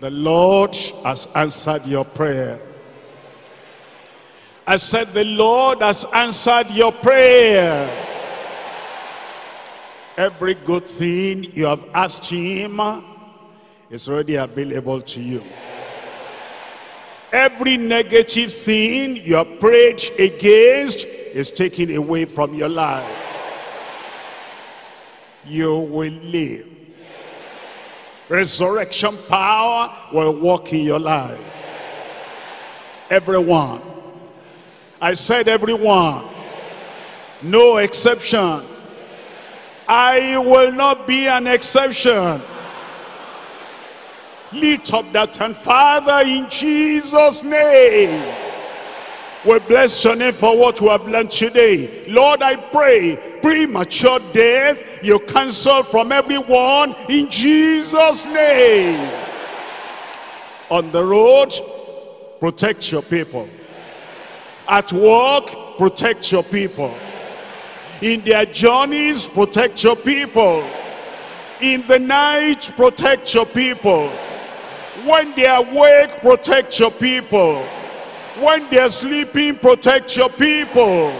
The Lord has answered your prayer. I said, the Lord has answered your prayer. Every good thing you have asked him is already available to you. Every negative thing you have prayed against is taken away from your life. You will live. Resurrection power will work in your life. Everyone. I said everyone. No exception. I will not be an exception. Lift up that hand, Father, in Jesus' name. We bless your name for what we have learned today. Lord, I pray, premature death, you cancel from everyone in Jesus' name. On the road, protect your people. At work, protect your people. In their journeys, protect your people. In the night, protect your people. When they are awake, protect your people. When they are sleeping, protect your people.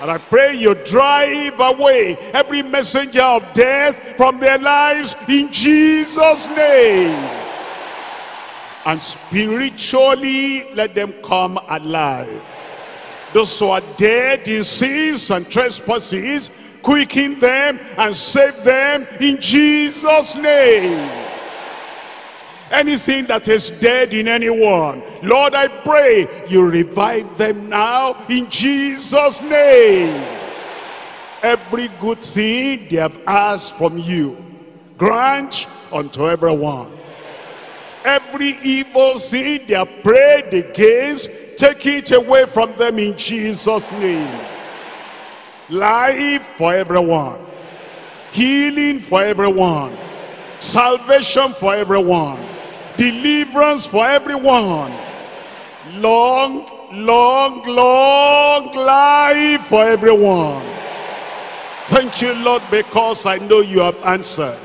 And I pray you drive away every messenger of death from their lives in Jesus' name. And spiritually, let them come alive. Those who are dead in sins and trespasses, quicken them and save them in Jesus' name anything that is dead in anyone. Lord, I pray you revive them now in Jesus' name. Every good thing they have asked from you, grant unto everyone. Every evil thing they have prayed against, take it away from them in Jesus' name. Life for everyone. Healing for everyone. Salvation for everyone deliverance for everyone. Long, long, long life for everyone. Thank you, Lord, because I know you have answered.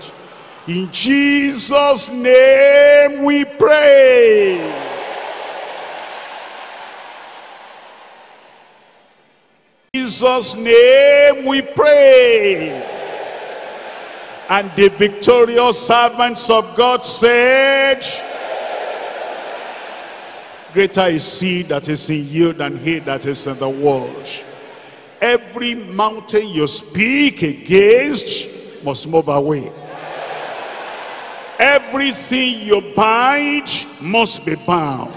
In Jesus' name we pray. In Jesus' name we pray. And the victorious servants of God said, Greater is he that is in you than he that is in the world. Every mountain you speak against must move away. Everything you bind must be bound.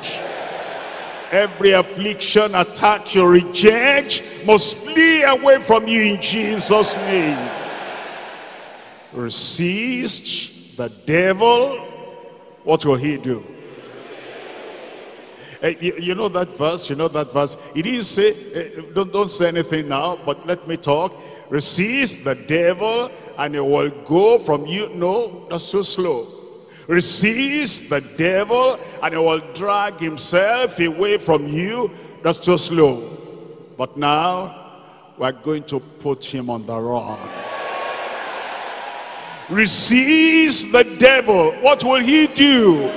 Every affliction, attack you reject must flee away from you in Jesus' name resist the devil, what will he do? Uh, you, you, know that verse, you know that verse. He didn't say, uh, don't, don't say anything now, but let me talk. Resist the devil and he will go from you. No, that's too slow. Resist the devil and he will drag himself away from you. That's too slow. But now, we're going to put him on the run receives the devil, what will he do?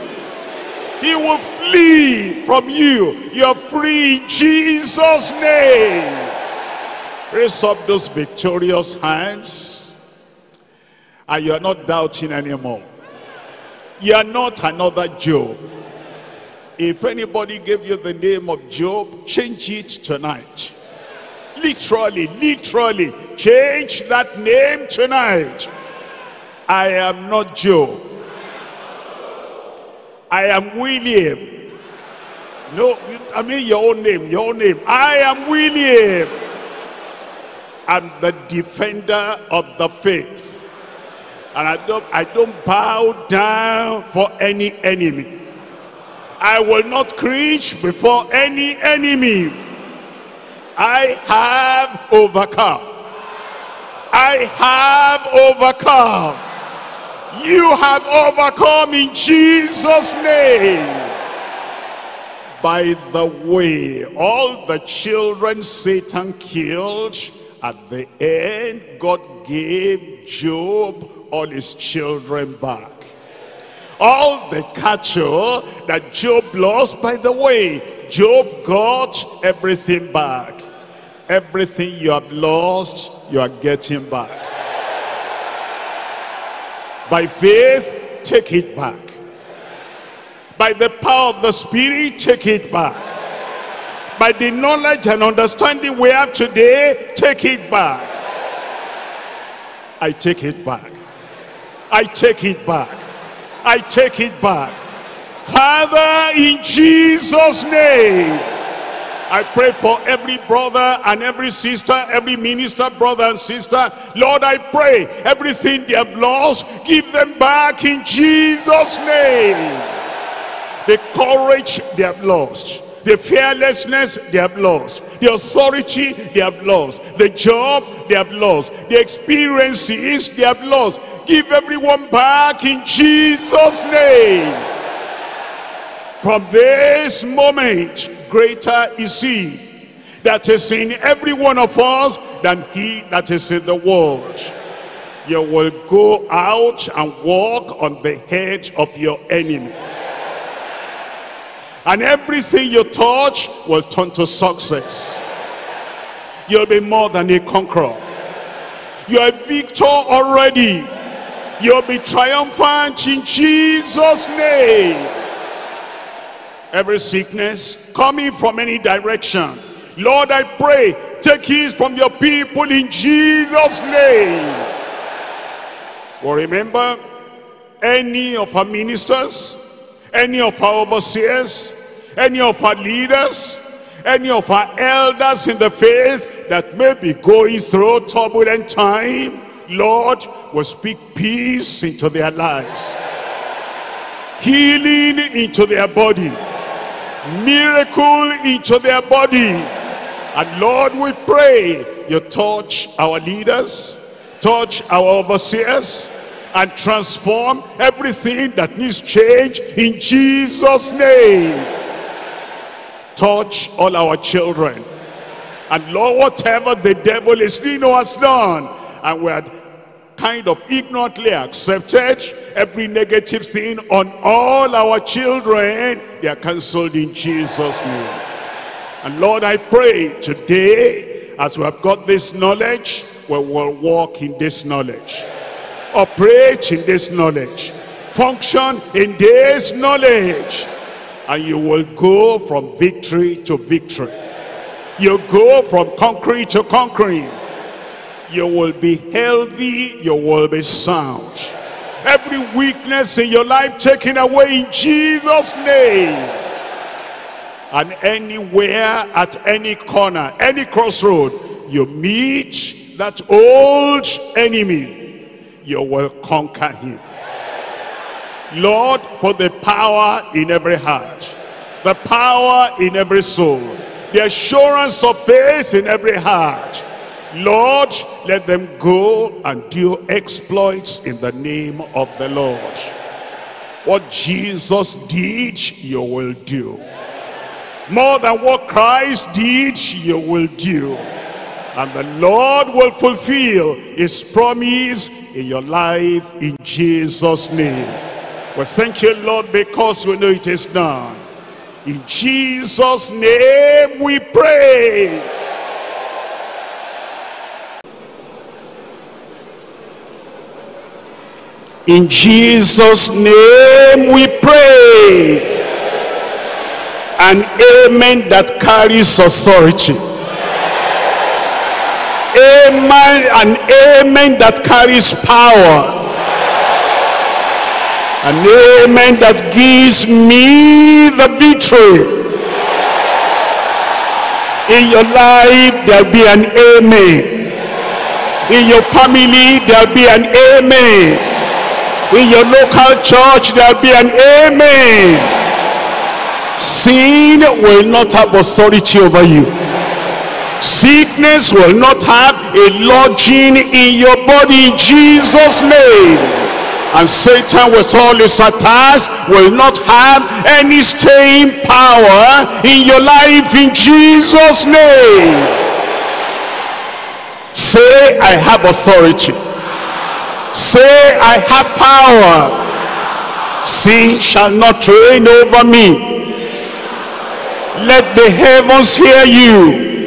He will flee from you. You're free in Jesus' name. Raise up those victorious hands. And you are not doubting anymore. You are not another Job. If anybody gave you the name of Job, change it tonight. Literally, literally, change that name tonight. I am not Joe. I am William. No, I mean your own name, your own name. I am William. I'm the defender of the faith. And I don't, I don't bow down for any enemy. I will not cringe before any enemy. I have overcome. I have overcome. You have overcome in Jesus' name. By the way, all the children Satan killed, at the end, God gave Job all his children back. All the cattle that Job lost by the way, Job got everything back. Everything you have lost, you are getting back. By faith, take it back. By the power of the Spirit, take it back. By the knowledge and understanding we have today, take it back. I take it back. I take it back. I take it back. Father, in Jesus' name, I pray for every brother and every sister, every minister, brother and sister. Lord, I pray everything they have lost, give them back in Jesus' name. The courage they have lost, the fearlessness they have lost, the authority they have lost, the job they have lost, the experiences they have lost. Give everyone back in Jesus' name. From this moment, greater is he that is in every one of us than he that is in the world. You will go out and walk on the head of your enemy. And everything you touch will turn to success. You'll be more than a conqueror. You're a victor already. You'll be triumphant in Jesus' name every sickness coming from any direction. Lord, I pray, take it from your people in Jesus' name. Well, remember, any of our ministers, any of our overseers, any of our leaders, any of our elders in the faith that may be going through turbulent time, Lord, will speak peace into their lives. Healing into their body miracle into their body. And Lord, we pray you touch our leaders, touch our overseers, and transform everything that needs change in Jesus' name. Touch all our children. And Lord, whatever the devil is doing or has done, and we are kind of ignorantly accepted every negative thing on all our children. They are cancelled in jesus name. And lord i pray today as we have got this knowledge we will walk in this knowledge. Operate in this knowledge. Function in this knowledge. And you will go from victory to victory. You go from conquering to conquering you will be healthy, you will be sound. Every weakness in your life taken away in Jesus' name. And anywhere, at any corner, any crossroad, you meet that old enemy, you will conquer him. Lord, put the power in every heart, the power in every soul, the assurance of faith in every heart, Lord, let them go and do exploits in the name of the Lord. What Jesus did, you will do. More than what Christ did, you will do. And the Lord will fulfill his promise in your life in Jesus' name. Well, thank you, Lord, because we know it is done. In Jesus' name we pray. In Jesus' name we pray. An amen that carries authority. Amen, an amen that carries power. An amen that gives me the victory. In your life, there'll be an amen. In your family, there'll be an amen in your local church there'll be an amen. Sin will not have authority over you. Sickness will not have a lodging in your body in jesus name. And satan with all his attacks will not have any staying power in your life in jesus name. Say i have authority Say, I have power Sin shall not reign over me. Let the heavens hear you.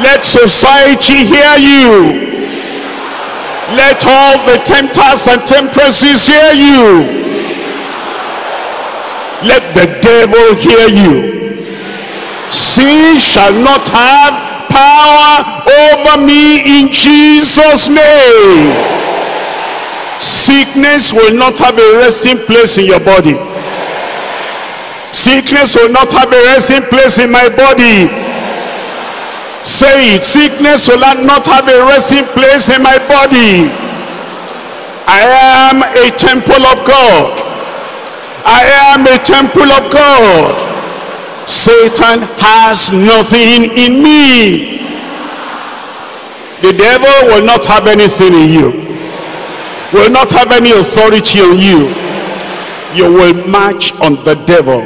Let society hear you. Let all the tempters and temptresses hear you. Let the devil hear you. Sin shall not have power over me in Jesus' name. Sickness will not have a resting place in your body. Sickness will not have a resting place in my body. Say it. Sickness will not have a resting place in my body. I am a temple of God. I am a temple of God. Satan has nothing in me. The devil will not have anything in you. Will not have any authority on you. You will march on the devil.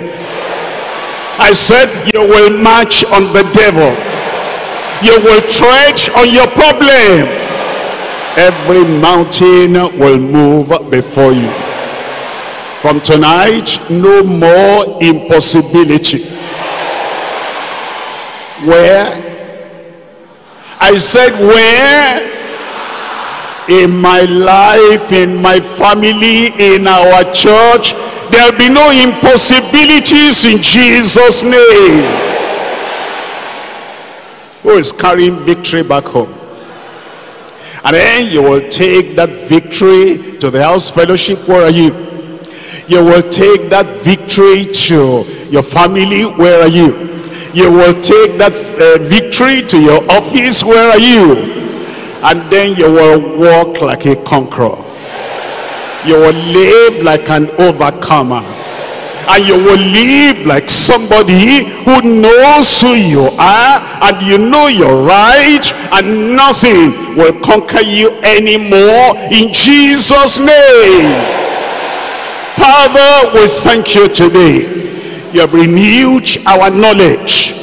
I said you will march on the devil. You will tread on your problem. Every mountain will move before you. From tonight, no more impossibility. Where? I said where? In my life, in my family, in our church, There'll be no impossibilities in Jesus' name. Who is carrying victory back home? And then you will take that victory to the house fellowship. Where are you? You will take that victory to your family. Where are you? You will take that uh, victory to your office. Where are you? And then you will walk like a conqueror. You will live like an overcomer. And you will live like somebody who knows who you are. And you know you're right. And nothing will conquer you anymore. In Jesus name. Father we thank you today you have renewed our knowledge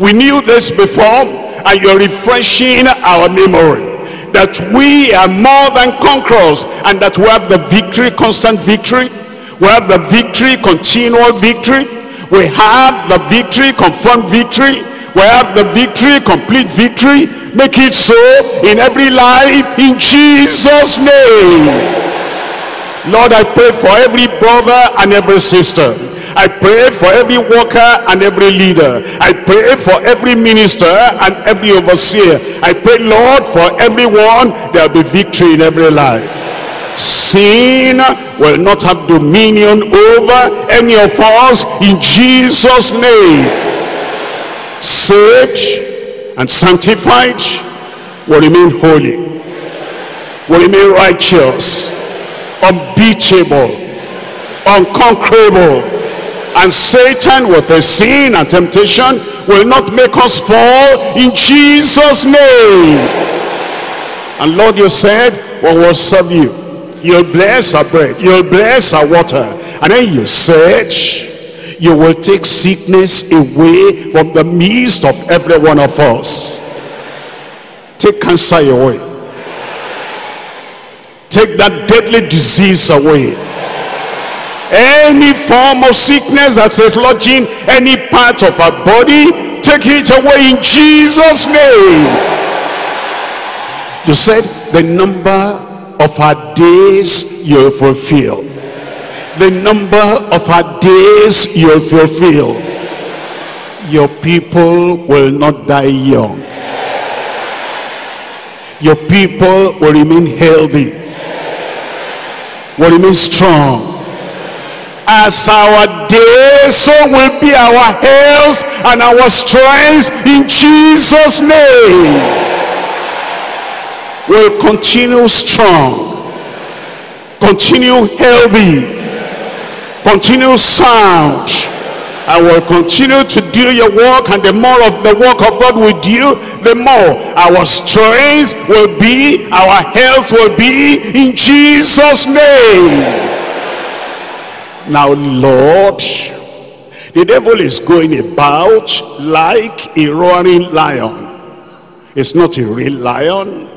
we knew this before and you're refreshing our memory that we are more than conquerors and that we have the victory, constant victory. We have the victory, continual victory. We have the victory, confirmed victory. We have the victory, complete victory. Make it so in every life in Jesus' name. Lord, I pray for every brother and every sister I pray for every worker and every leader. I pray for every minister and every overseer. I pray, Lord, for everyone, there will be victory in every life. Sin will not have dominion over any of us in Jesus' name. Saved and sanctified will remain holy, will remain righteous, unbeatable, unconquerable, and Satan with his sin and temptation will not make us fall in Jesus name. And Lord you said we will serve you? You'll bless our bread. You'll bless our water. And then you said you will take sickness away from the midst of every one of us. Take cancer away. Take that deadly disease away any form of sickness that's lodging any part of our body take it away in jesus name. You said the number of our days you'll fulfill. The number of our days you'll fulfill. Your people will not die young. Your people will remain healthy. Will remain strong as our days, so will be our health and our strength in Jesus' name. We'll continue strong, continue healthy, continue sound, I will continue to do your work and the more of the work of God with you the more our strength will be our health will be in Jesus name now, Lord, the devil is going about like a roaring lion. It's not a real lion,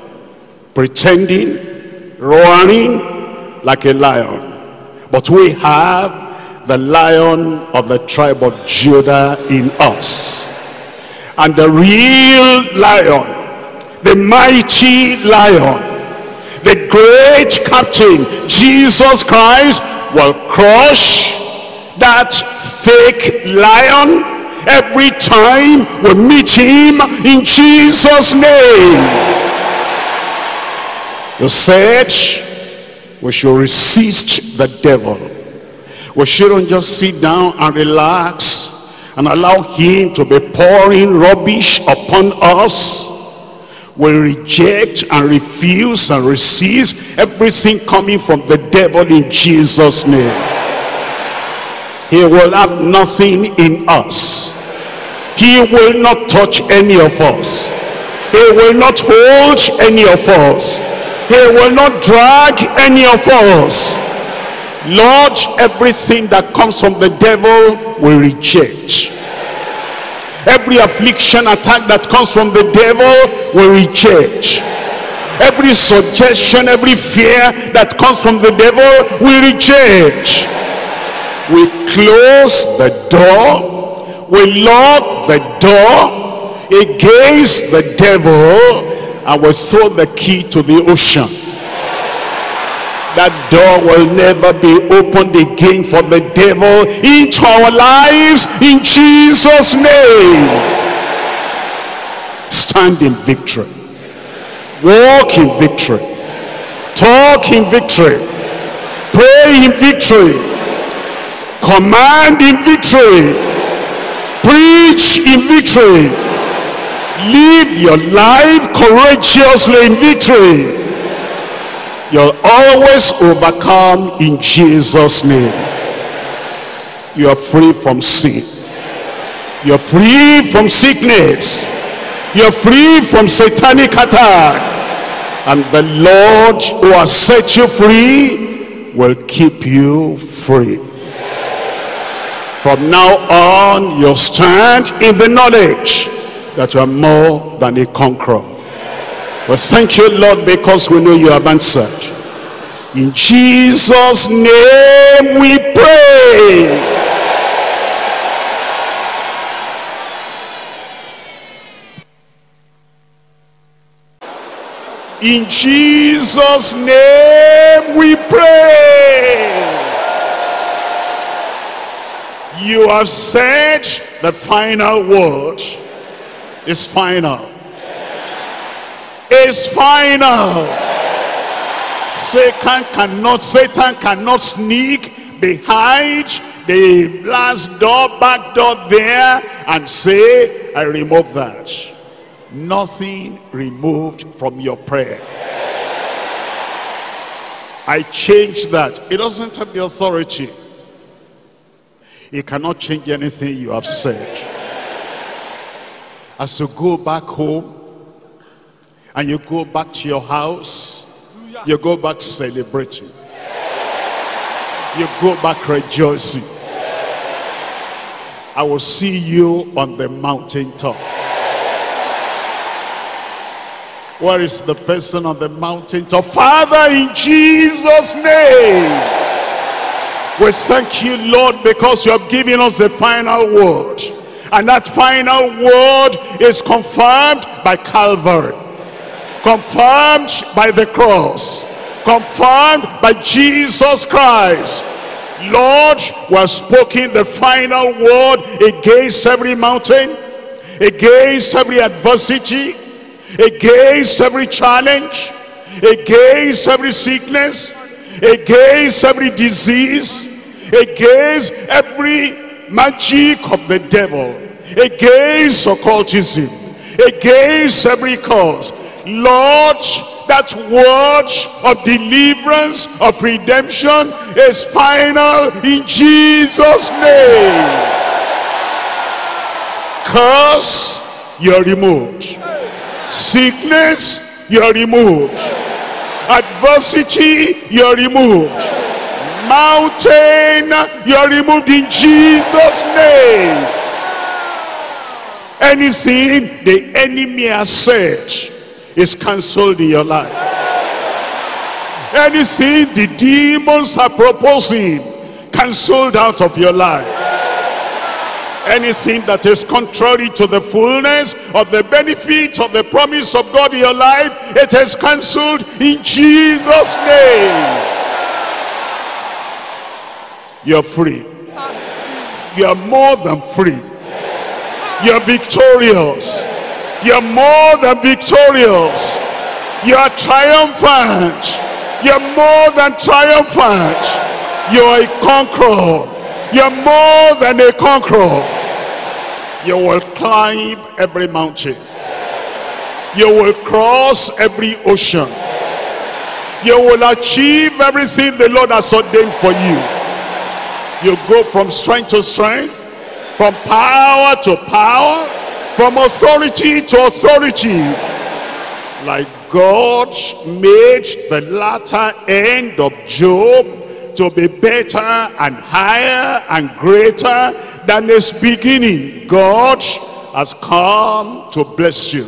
pretending, roaring like a lion. But we have the lion of the tribe of Judah in us. And the real lion, the mighty lion, the great captain, Jesus Christ, will crush that fake lion every time we meet him in Jesus name. The said we should resist the devil. We shouldn't just sit down and relax and allow him to be pouring rubbish upon us we reject and refuse and resist everything coming from the devil in Jesus name. He will have nothing in us. He will not touch any of us. He will not hold any of us. He will not drag any of us. Lord everything that comes from the devil we reject every affliction attack that comes from the devil we reject every suggestion every fear that comes from the devil we reject we close the door. We lock the door against the devil. And we throw the key to the ocean that door will never be opened again for the devil into our lives in Jesus name. Stand in victory. Walk in victory. Talk in victory. Pray in victory. Command in victory. Preach in victory. Live your life courageously in victory you'll always overcome in Jesus name. You are free from sin. You're free from sickness. You're free from satanic attack. And the Lord who has set you free will keep you free. From now on, you'll stand in the knowledge that you are more than a conqueror. But thank you, Lord, because we know you have answered. In Jesus' name we pray. In Jesus' name we pray. You have said the final word is final. Is final. Satan cannot, Satan cannot sneak behind the last door, back door there and say, I remove that. Nothing removed from your prayer. I change that. It doesn't have the authority. It cannot change anything you have said. As you go back home and you go back to your house, you go back celebrating. You go back rejoicing. I will see you on the mountaintop. Where is the person on the mountaintop? Father, in Jesus' name. We thank you, Lord, because you have given us the final word. And that final word is confirmed by Calvary. Confirmed by the cross. Confirmed by Jesus Christ. Lord, we have spoken the final word against every mountain, against every adversity, against every challenge, against every sickness, against every disease, against every magic of the devil, against occultism, against every cause. Lord, that word of deliverance, of redemption is final in Jesus' name. Curse, you're removed. Sickness, you're removed Adversity, you're removed. Mountain, you're removed in Jesus' name. Anything the enemy has said is cancelled in your life. Anything the demons are proposing cancelled out of your life. Anything that is contrary to the fullness of the benefit of the promise of God in your life, it is cancelled in Jesus' name. You're free. You're more than free. You're victorious. You're more than victorious. You're triumphant. You're more than triumphant. You're a conqueror. You're more than a conqueror. You will climb every mountain. You will cross every ocean. You will achieve everything the Lord has ordained for you. You go from strength to strength, from power to power, from authority to authority. Like God made the latter end of Job to be better and higher and greater than his beginning. God has come to bless you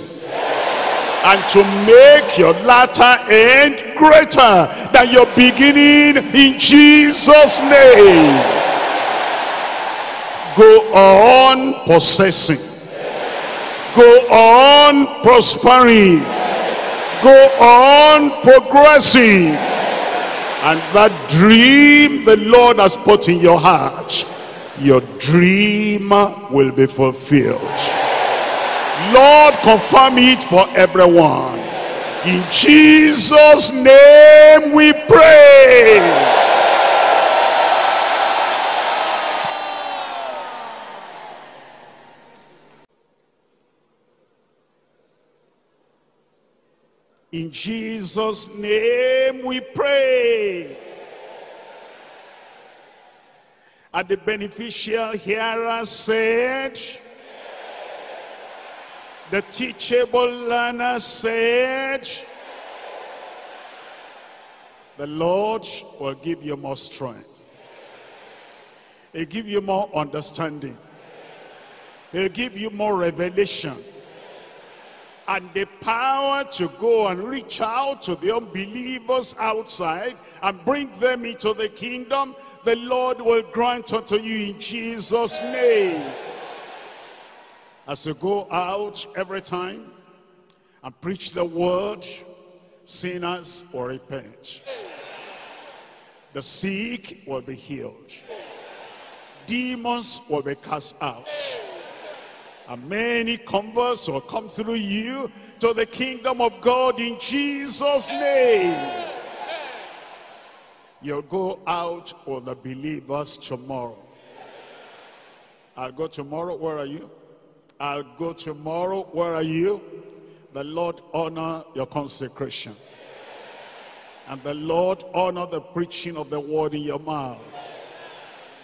and to make your latter end greater than your beginning in Jesus name go on possessing go on prospering. Go on progressing. And that dream the Lord has put in your heart your dream will be fulfilled. Lord confirm it for everyone. In Jesus name we pray In Jesus' name we pray. And the beneficial hearer said, the teachable learner said, the Lord will give you more strength. He'll give you more understanding. He'll give you more revelation and the power to go and reach out to the unbelievers outside and bring them into the kingdom, the Lord will grant unto you in Jesus' name. As you go out every time and preach the word, sinners will repent. The sick will be healed. Demons will be cast out and many converts will come through you to the kingdom of God in Jesus' name. You'll go out with the believers tomorrow. I'll go tomorrow. Where are you? I'll go tomorrow. Where are you? The Lord honor your consecration. And the Lord honor the preaching of the word in your mouth.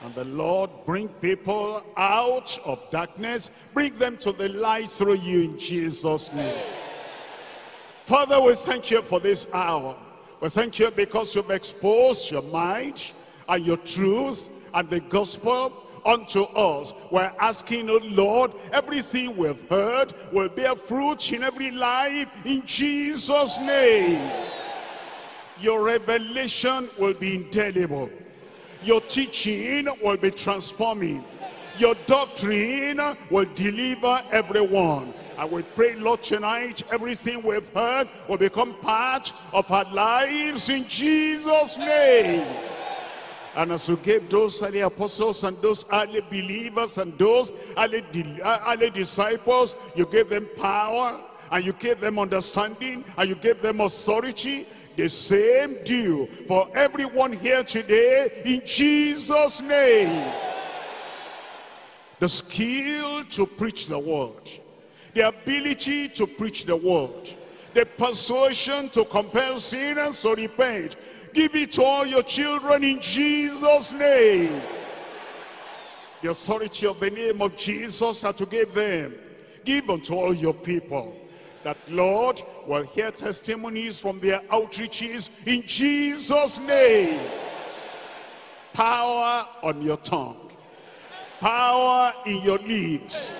And the Lord bring people out of darkness, bring them to the light through you in Jesus' name. Father, we thank you for this hour. We thank you because you've exposed your mind and your truth and the gospel unto us. We're asking, oh Lord, everything we've heard will bear fruit in every life in Jesus' name. Your revelation will be indelible your teaching will be transforming. Your doctrine will deliver everyone. I will pray, Lord, tonight, everything we've heard will become part of our lives in Jesus' name. And as you gave those early apostles and those early believers and those early, uh, early disciples, you gave them power and you gave them understanding and you gave them authority the same deal for everyone here today in Jesus name. The skill to preach the word. The ability to preach the word. The persuasion to compel sinners to repent. Give it to all your children in Jesus name. The authority of the name of Jesus that to give them. Give unto all your people that Lord will hear testimonies from their outreaches in Jesus name. Power on your tongue. Power in your lips.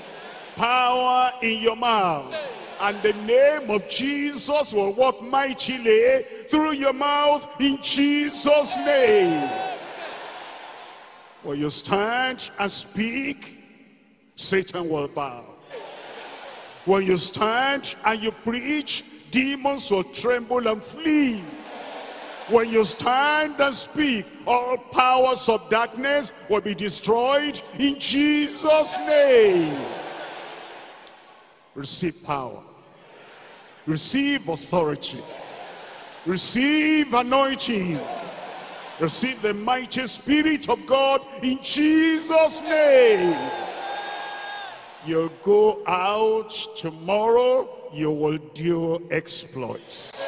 Power in your mouth. And the name of Jesus will work mightily through your mouth in Jesus name. When you stand and speak, Satan will bow. When you stand and you preach, demons will tremble and flee. When you stand and speak, all powers of darkness will be destroyed in Jesus' name. Receive power. Receive authority. Receive anointing. Receive the mighty Spirit of God in Jesus' name. You'll go out tomorrow, you will do exploits.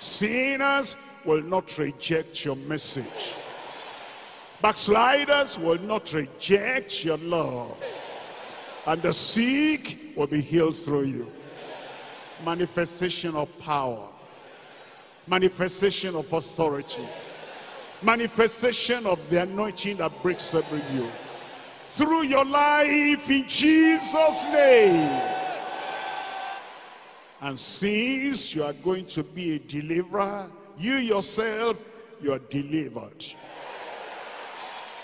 Sinners will not reject your message. Backsliders will not reject your love. And the sick will be healed through you. Manifestation of power. Manifestation of authority. Manifestation of the anointing that breaks every yoke. Through your life in Jesus' name. And since you are going to be a deliverer, you yourself, you are delivered.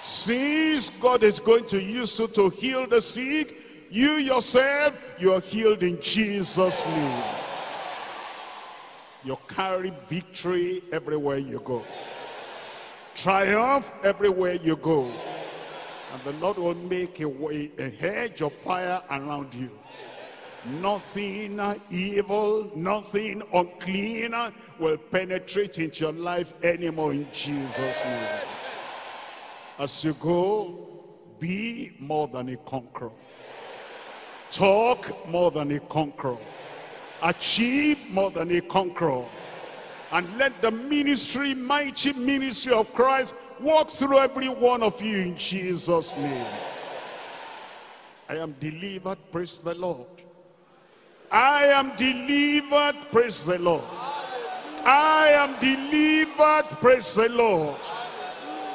Since God is going to use you to heal the sick, you yourself, you are healed in Jesus' name. You carry victory everywhere you go. Triumph everywhere you go. And the Lord will make a, way, a hedge of fire around you. Nothing evil, nothing unclean will penetrate into your life anymore in Jesus' name. As you go, be more than a conqueror. Talk more than a conqueror. Achieve more than a conqueror. And let the ministry, mighty ministry of Christ, walk through every one of you in Jesus' name. I am delivered, praise the Lord. I am delivered, praise the Lord. I am delivered, praise the Lord.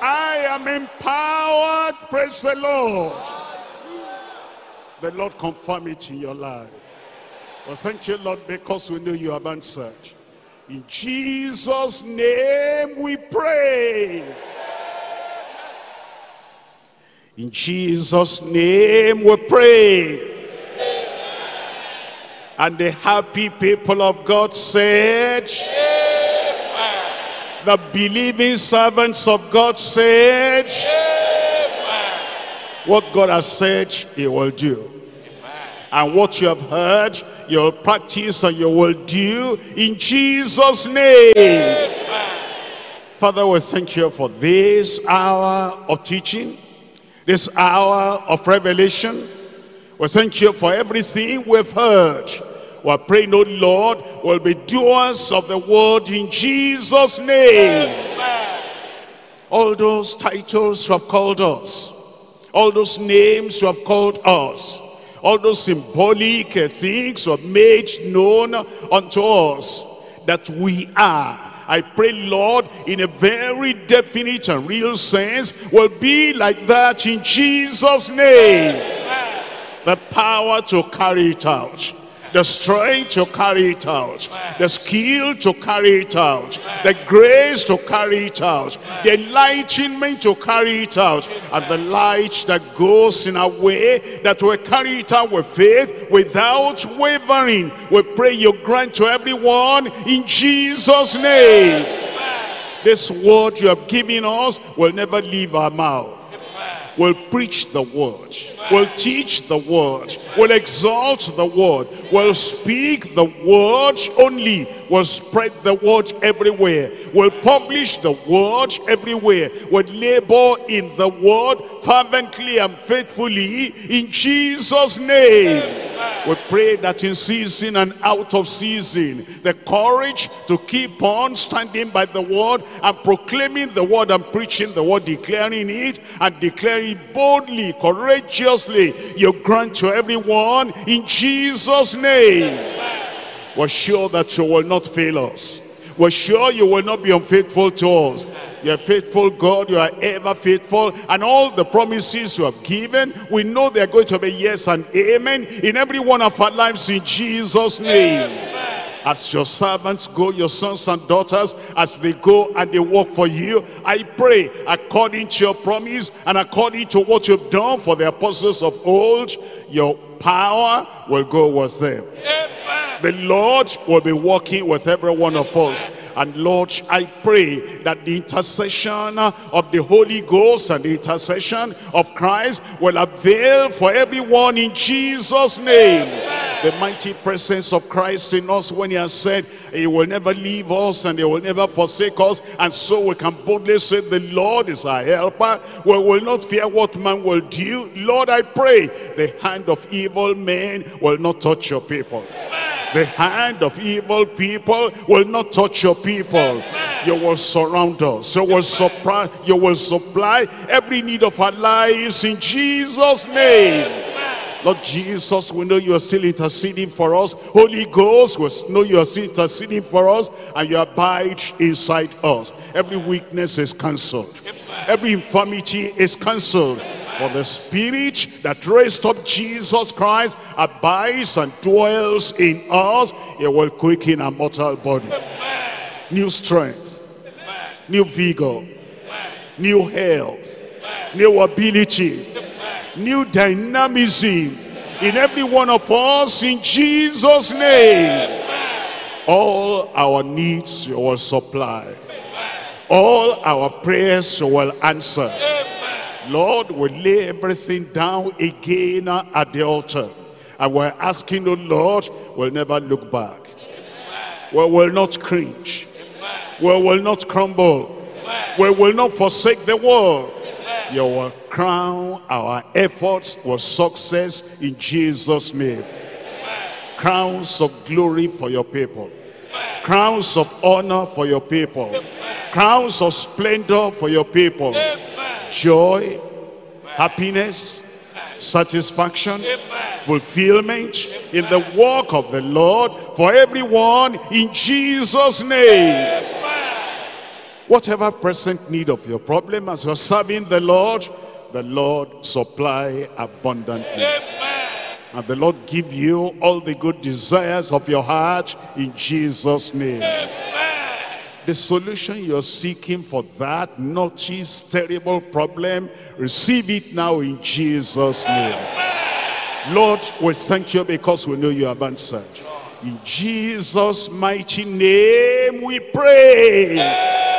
I am empowered, praise the Lord. The Lord confirm it in your life. Well, thank you, Lord, because we know you have answered. In Jesus' name we pray. In Jesus' name we pray. And the happy people of God said, the believing servants of God said, what God has said, he will do. And what you have heard, you'll practice and you will do in Jesus' name. Father, we thank you for this hour of teaching, this hour of revelation. We thank you for everything we've heard. We're praying, oh Lord, will be doers of the word in Jesus' name. Amen. All those titles you have called us, all those names you have called us, all those symbolic things you have made known unto us that we are. I pray, Lord, in a very definite and real sense, will be like that in Jesus' name. The power to carry it out the strength to carry it out, the skill to carry it out, the grace to carry it out, the enlightenment to carry it out, and the light that goes in a way that will carry it out with faith without wavering. We pray you grant to everyone in Jesus' name. This word you have given us will never leave our mouth. We'll preach the word will teach the word, will exalt the word, will speak the word only, will spread the word everywhere, will publish the word everywhere, will labor in the word fervently and faithfully in Jesus' name. We pray that in season and out of season, the courage to keep on standing by the word and proclaiming the word and preaching the word, declaring it and declaring it boldly, courageously, you grant to everyone in Jesus' name. We're sure that you will not fail us. We're sure you will not be unfaithful to us. You're faithful, God. You are ever faithful. And all the promises you have given, we know they're going to be yes and amen in every one of our lives in Jesus' name. Amen. As your servants go, your sons and daughters, as they go and they work for you, I pray according to your promise and according to what you've done for the apostles of old, your power will go with them. The Lord will be working with every one of us. And Lord, I pray that the intercession of the Holy Ghost and the intercession of Christ will avail for everyone in Jesus' name. The mighty presence of Christ in us when he has said he will never leave us and he will never forsake us. And so we can boldly say the Lord is our helper. We will not fear what man will do. Lord, I pray the hand of evil men will not touch your people. The hand of evil people will not touch your people. You will surround us. You will supply, you will supply every need of our lives in Jesus' name. Lord Jesus, we know you are still interceding for us. Holy Ghost, we know you are still interceding for us and you abide inside us. Every weakness is cancelled. Every infirmity is cancelled. For the spirit that raised up Jesus Christ abides and dwells in us. It will quicken our mortal body. New strength, new vigor, new health, new ability, new dynamism in every one of us in Jesus' name. All our needs you will supply. All our prayers you will answer. Lord, we lay everything down again at the altar. And we're asking the Lord, we'll never look back. We will not cringe. We will not crumble. We will not forsake the world. You will crown our efforts with success in Jesus' name. Crowns of glory for your people. Crowns of honor for your people. Crowns of splendor for your people joy, happiness, satisfaction, fulfillment in the work of the Lord for everyone in Jesus' name. Whatever present need of your problem as you're serving the Lord, the Lord supply abundantly. And the Lord give you all the good desires of your heart in Jesus' name. The solution you're seeking for that notice terrible problem, receive it now in Jesus' name. Lord, we thank you because we know you have answered. In Jesus' mighty name we pray.